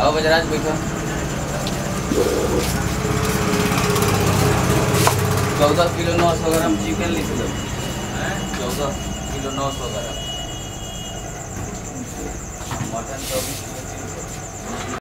आओ बजराज, बैठो। चौदह किलो नौ सौ ग्राम चिकन लिख लो। चौदह किलो नौ सौ ग्राम। मटन चौबीस